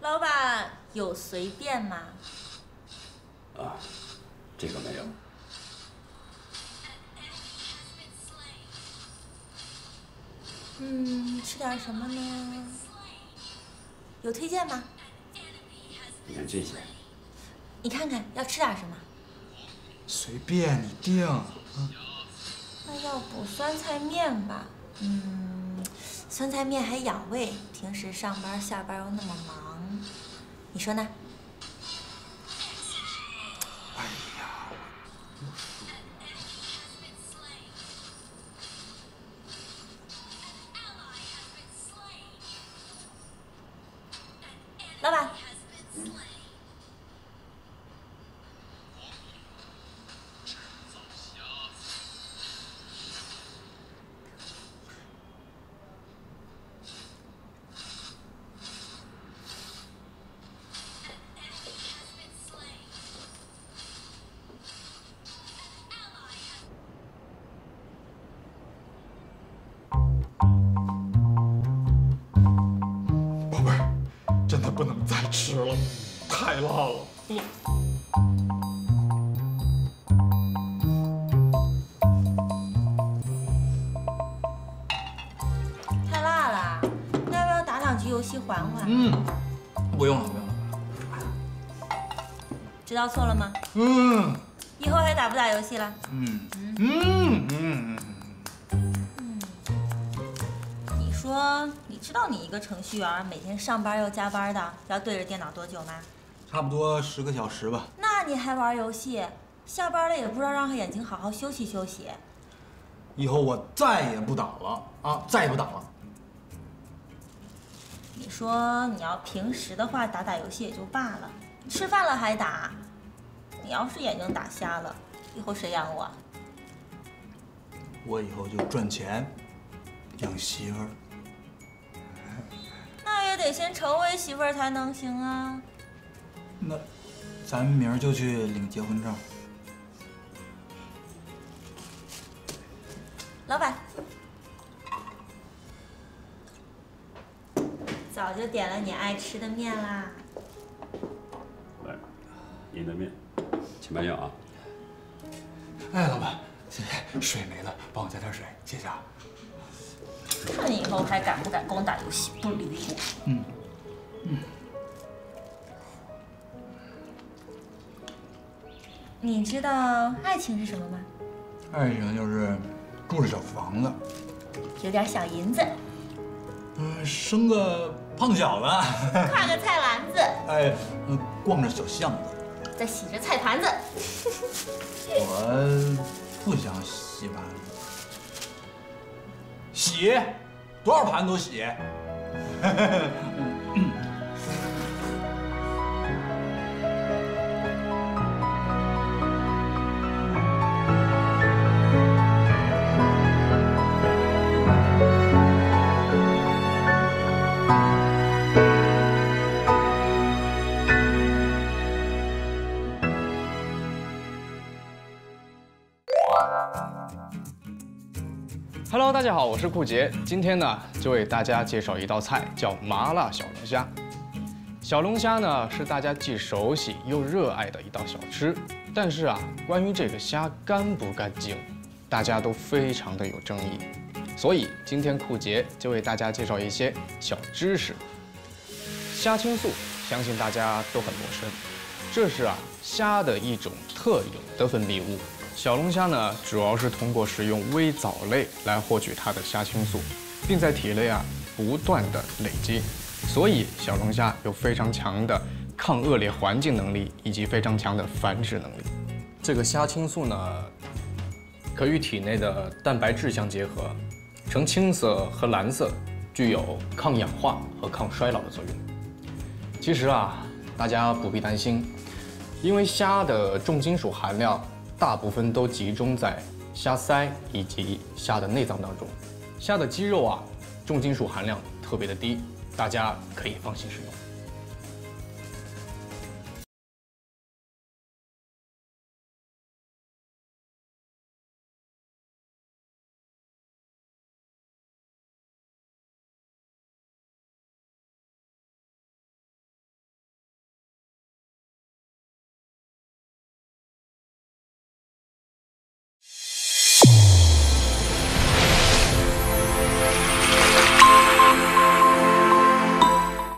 老板，有随便吗？啊，这个没有。嗯，吃点什么呢？有推荐吗？你看这些，你看看要吃点什么？随便，你定。那要不酸菜面吧？嗯。酸菜面还养胃，平时上班下班又那么忙，你说呢？哎呀，老板，太辣了。太辣了，那要不要打两局游戏缓缓？嗯，不用了，不用了。知道错了吗？嗯以后还打不打游戏了？嗯嗯嗯嗯，你说，你知道你一个程序员每天上班又加班的，要对着电脑多久吗？差不多十个小时吧。那你还玩游戏？下班了也不知道让眼睛好好休息休息。以后我再也不打了啊，再也不打了。你说你要平时的话打打游戏也就罢了，吃饭了还打，你要是眼睛打瞎了，以后谁养我？我以后就赚钱养媳妇儿。那也得先成为媳妇儿才能行啊。那咱明儿就去领结婚证。老板，早就点了你爱吃的面啦。来，您的面，请慢用啊。哎，老板，谢谢。水没了，帮我加点水，谢谢啊。看你以后还敢不敢跟我打游戏，不理我。嗯嗯。你知道爱情是什么吗？爱情就是住着小房子，有点小银子，嗯，生个胖小子，挎个菜篮子，哎，呃逛着小巷子。再洗着菜盘子。我不想洗盘子，洗多少盘都洗。哈大家好，我是酷杰。今天呢，就为大家介绍一道菜，叫麻辣小龙虾。小龙虾呢，是大家既熟悉又热爱的一道小吃。但是啊，关于这个虾干不干净，大家都非常的有争议。所以今天酷杰就为大家介绍一些小知识。虾青素，相信大家都很陌生，这是啊虾的一种特有的分泌物。小龙虾呢，主要是通过食用微藻类来获取它的虾青素，并在体内啊不断的累积，所以小龙虾有非常强的抗恶劣环境能力以及非常强的繁殖能力。这个虾青素呢，可与体内的蛋白质相结合，呈青色和蓝色，具有抗氧化和抗衰老的作用。其实啊，大家不必担心，因为虾的重金属含量大部分都集中在虾鳃以及虾的内脏当中。虾的肌肉啊，重金属含量特别的低，大家可以放心食用。